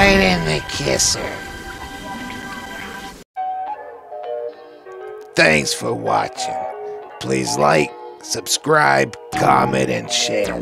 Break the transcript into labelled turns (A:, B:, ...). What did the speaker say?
A: right in the kisser. Thanks for watching. Please like, subscribe, comment, and share.